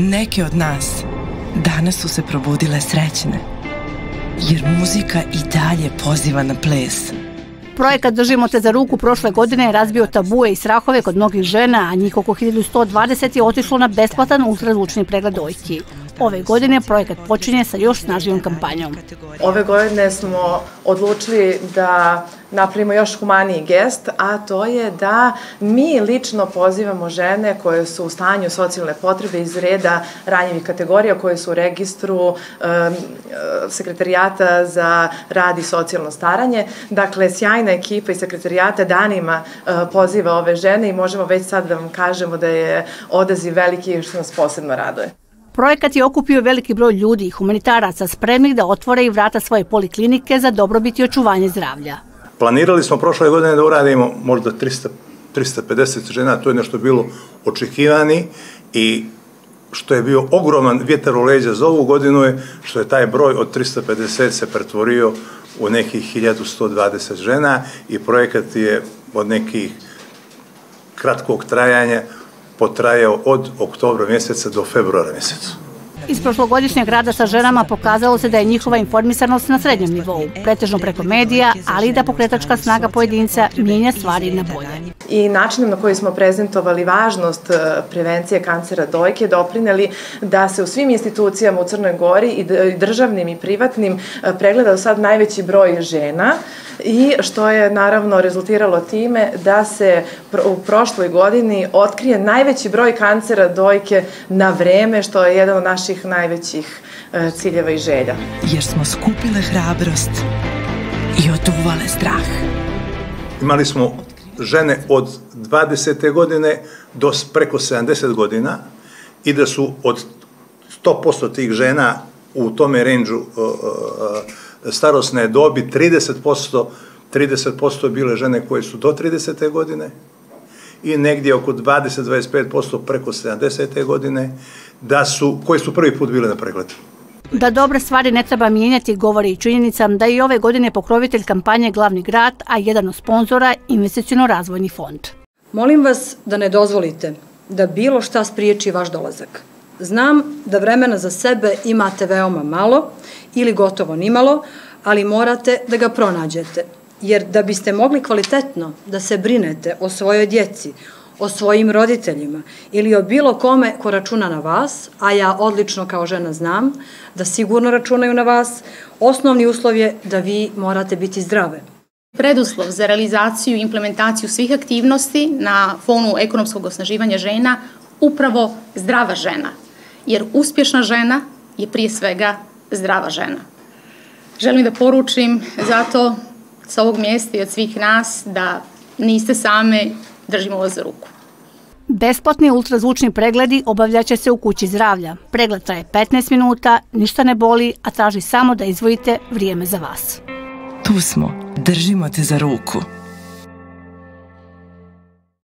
Neke od nas danas su se probudile srećne, jer muzika i dalje poziva na ples. Projekat Držimo te za ruku prošle godine je razbio tabue i strahove kod mnogih žena, a njih oko 1120 je otišlo na besplatan ultrazvučni pregled dojki. Ove godine projekat počinje sa još snažnijom kampanjom. Ove godine smo odlučili da napravimo još humaniji gest, a to je da mi lično pozivamo žene koje su u stanju socijalne potrebe iz reda ranjivih kategorija koje su u registru sekretarijata za rad i socijalno staranje. Dakle, sjajna ekipa i sekretarijata danima uh, poziva ove žene i možemo već sad da vam kažemo da je odaziv veliki što nas posebno raduje. Projekat je okupio veliki broj ljudi i humanitaraca spremnih da otvore i vrata svoje poliklinike za dobrobit i očuvanje zdravlja. Planirali smo prošle godine da uradimo možda 300, 350 žena, to je nešto bilo očekivani i što je bio ogroman vjetar u leđa za ovu godinu je što je taj broj od 350 se pretvorio u nekih 1120 žena i projekat je od nekih kratkog trajanja potrajao od oktobra mjeseca do februara mjeseca. Iz prošlogodišnjeg rada sa ženama pokazalo se da je njihova informisanost na srednjem nivou, pretežno preko medija, ali i da pokretačka snaga pojedinca mijenja stvari na bolje. I načinom na koji smo prezentovali važnost e, prevencije kancera dojke doprineli da se u svim institucijama u Crnoj Gori i državnim i privatnim e, pregleda sad najveći broj žena i što je naravno rezultiralo time da se u prošloj godini otkrije najveći broj kancera dojke na vreme, što je jedan od naših najvećih e, ciljeva i želja. Jer smo skupile hrabrost i oduvale strah. Imali smo žene od 20. godine do preko 70 godina i da su od 100% tih žena u tome renđu uh, uh, starosne dobi 30%, 30% bile žene koje su do 30. godine i negdje oko 20-25% preko 70. godine, da su, koji su prvi put bile na pregledu. Da dobre stvari ne treba mijenjati, govori i činjenica da i ove godine pokrovitelj kampanje Glavni grad, a jedan od sponzora Investicijono-razvojni fond. Molim vas da ne dozvolite da bilo šta spriječi vaš dolazak. Znam da vremena za sebe imate veoma malo ili gotovo nimalo, ali morate da ga pronađete. Jer da biste mogli kvalitetno da se brinete o svojoj djeci, o svojim roditeljima ili o bilo kome ko računa na vas, a ja odlično kao žena znam da sigurno računaju na vas, osnovni uslov je da vi morate biti zdrave. Preduslov za realizaciju i implementaciju svih aktivnosti na fonu ekonomskog osnaživanja žena upravo zdrava žena, jer uspješna žena je prije svega zdrava žena. Želim da poručim zato sa ovog mjesta i od svih nas da niste same, držimo vas za ruku. Besplatni ultrazvučni pregledi obavljaće se u kući zdravlja. Pregled traje 15 minuta, ništa ne boli, a traži samo da izvojite vrijeme za vas. Tu smo, držimo te za ruku.